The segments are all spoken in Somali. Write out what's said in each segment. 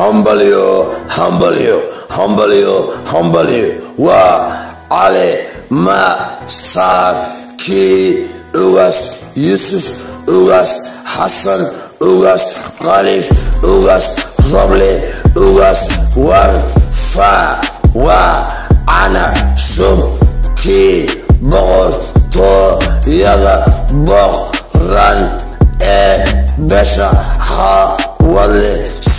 hambalyo hambalyo hambalyo hambalyo waa cali masaaki ugaas yuusuf ugaas xasan ugaas khaliif ugaas roble ugaas warfa waa cana subkii boqortooyada boqran ee besha hawale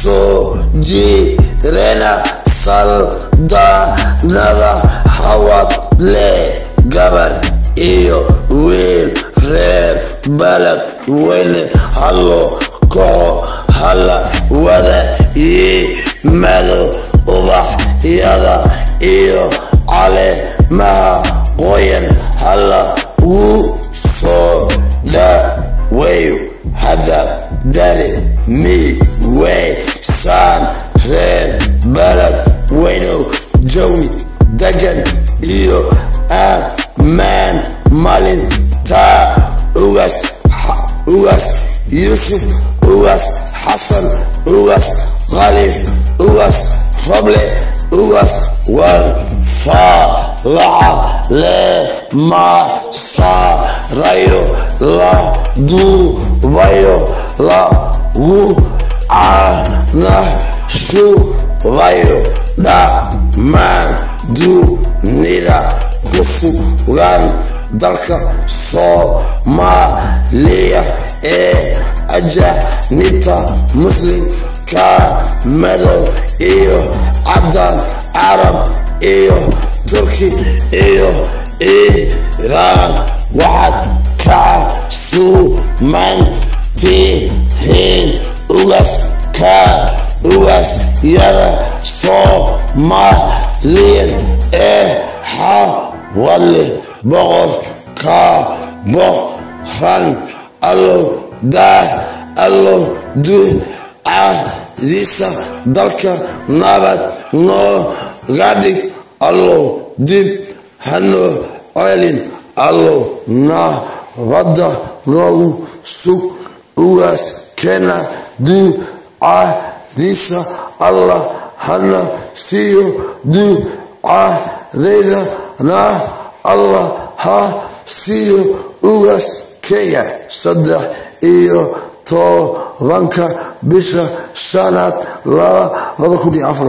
soo jireena saldanada hawadle gabar iyo wiil reer baled weyne hallo koco hala wada yimaado ubaxyada iyo caleemaha qoyan hala wuu soo dhaweeyo hadda dari mi weysaan reer baled weynow jawi degan iyo ammaan maalintaa ugaas ugaas yuusuf ugaas xasan ugaas khaliif ugaas roble ugaas warfaalaca leemasaarayo la duubayo она шуваю да мен дюнида кусуган dalka soomaaliya ee ajaanibta muslimka madow iyo cabdan carab iyo turki iyo Iran waxaad ka casuuman soomaaliyeed ee xawale boqorka boqran allow daah allow ducadiisa dalka nabad nooga dhig allow dib hanoo celin allow nabadda noogu sug ugaas keena ducadiisa allah hana siiyo ducadeydana allah ha siiyo ugaas kenya saddex iyo tobanka bisha shanaad labada kun iyo afar